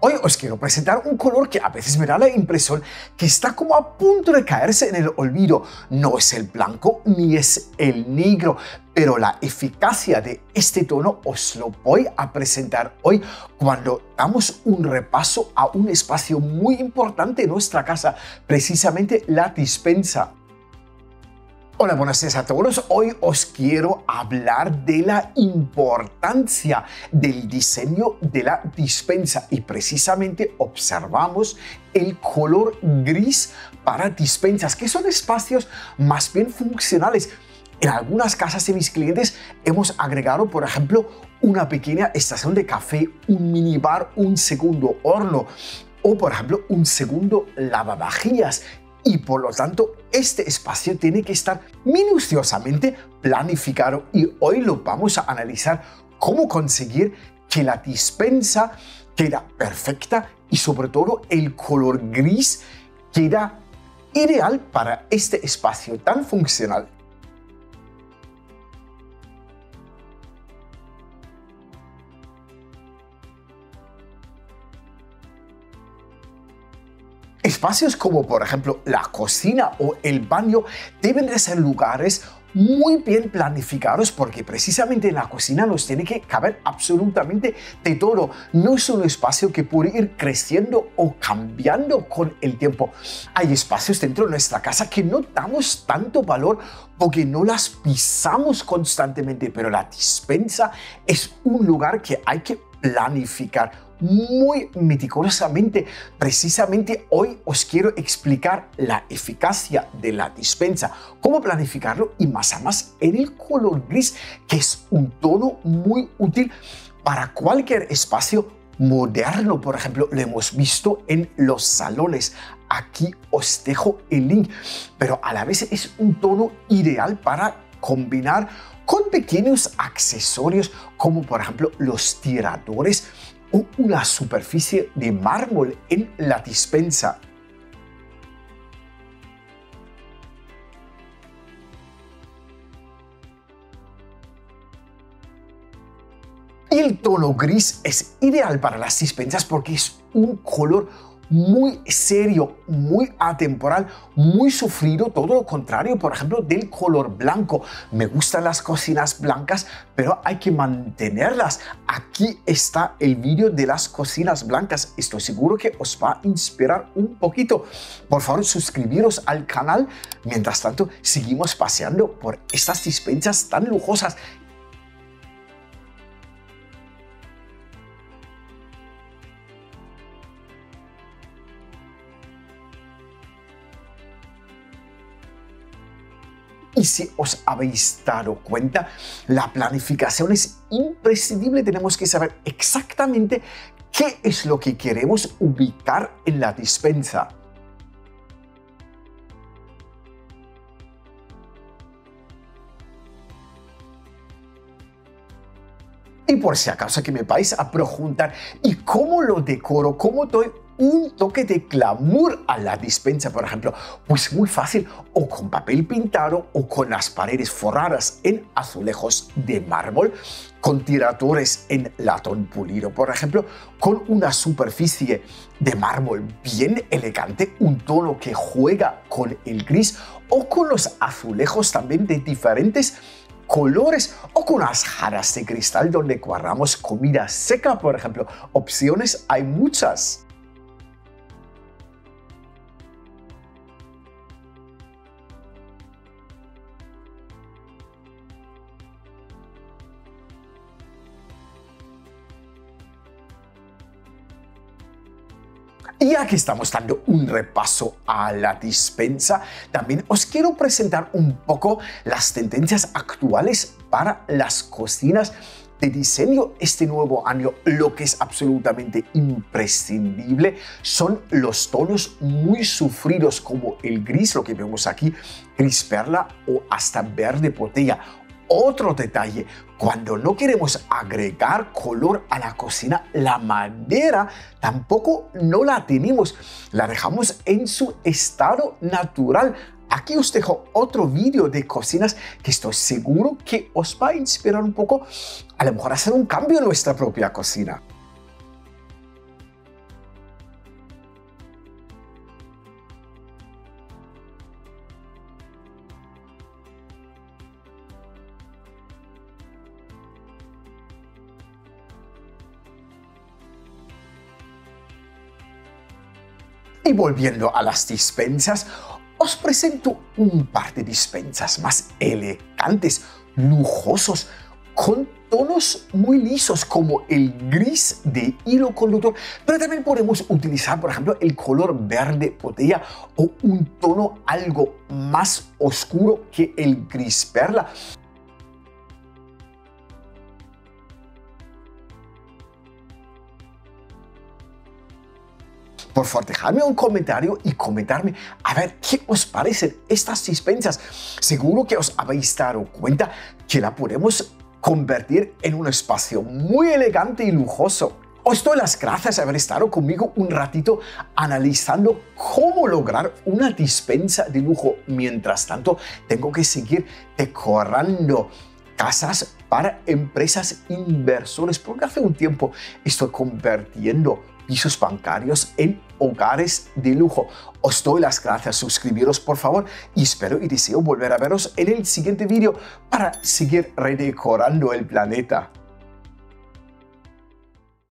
Hoy os quiero presentar un color que a veces me da la impresión que está como a punto de caerse en el olvido. No es el blanco ni es el negro, pero la eficacia de este tono os lo voy a presentar hoy cuando damos un repaso a un espacio muy importante en nuestra casa, precisamente la dispensa. Hola, buenas días a todos. Hoy os quiero hablar de la importancia del diseño de la dispensa y precisamente observamos el color gris para dispensas, que son espacios más bien funcionales. En algunas casas de mis clientes hemos agregado, por ejemplo, una pequeña estación de café, un minibar, un segundo horno o, por ejemplo, un segundo lavavajillas y por lo tanto este espacio tiene que estar minuciosamente planificado y hoy lo vamos a analizar cómo conseguir que la dispensa queda perfecta y sobre todo el color gris queda ideal para este espacio tan funcional. Espacios como por ejemplo la cocina o el baño deben de ser lugares muy bien planificados porque precisamente en la cocina nos tiene que caber absolutamente de todo. No es un espacio que puede ir creciendo o cambiando con el tiempo. Hay espacios dentro de nuestra casa que no damos tanto valor porque no las pisamos constantemente, pero la dispensa es un lugar que hay que planificar muy meticulosamente. Precisamente hoy os quiero explicar la eficacia de la dispensa, cómo planificarlo y más a más en el color gris, que es un tono muy útil para cualquier espacio moderno. Por ejemplo, lo hemos visto en los salones. Aquí os dejo el link, pero a la vez es un tono ideal para combinar con pequeños accesorios como por ejemplo los tiradores una superficie de mármol en la dispensa. El tono gris es ideal para las dispensas porque es un color muy serio, muy atemporal, muy sufrido, todo lo contrario, por ejemplo, del color blanco. Me gustan las cocinas blancas, pero hay que mantenerlas. Aquí está el vídeo de las cocinas blancas. Estoy seguro que os va a inspirar un poquito. Por favor, suscribiros al canal. Mientras tanto, seguimos paseando por estas dispensas tan lujosas si os habéis dado cuenta, la planificación es imprescindible. Tenemos que saber exactamente qué es lo que queremos ubicar en la dispensa. Y por si acaso que me vais a preguntar, ¿y cómo lo decoro? ¿Cómo doy un toque de glamour a la dispensa, por ejemplo? Pues muy fácil, o con papel pintado o con las paredes forradas en azulejos de mármol, con tiradores en latón pulido, por ejemplo, con una superficie de mármol bien elegante, un tono que juega con el gris o con los azulejos también de diferentes colores o con unas jarras de cristal donde guardamos comida seca, por ejemplo. Opciones hay muchas. Y ya que estamos dando un repaso a la dispensa, también os quiero presentar un poco las tendencias actuales para las cocinas de diseño este nuevo año, lo que es absolutamente imprescindible son los tonos muy sufridos como el gris, lo que vemos aquí, gris perla o hasta verde botella otro detalle, cuando no queremos agregar color a la cocina, la madera tampoco no la tenemos, la dejamos en su estado natural. Aquí os dejo otro vídeo de cocinas que estoy seguro que os va a inspirar un poco, a lo mejor hacer un cambio en nuestra propia cocina. Y volviendo a las dispensas, os presento un par de dispensas más elegantes, lujosos, con tonos muy lisos como el gris de hilo conductor, pero también podemos utilizar, por ejemplo, el color verde botella o un tono algo más oscuro que el gris perla. Por favor, dejadme un comentario y comentarme a ver qué os parecen estas dispensas. Seguro que os habéis dado cuenta que la podemos convertir en un espacio muy elegante y lujoso. Os doy las gracias de haber estado conmigo un ratito analizando cómo lograr una dispensa de lujo. Mientras tanto, tengo que seguir decorando casas para empresas inversores, porque hace un tiempo estoy convirtiendo pisos bancarios en hogares de lujo. Os doy las gracias, suscribiros por favor y espero y deseo volver a veros en el siguiente vídeo para seguir redecorando el planeta.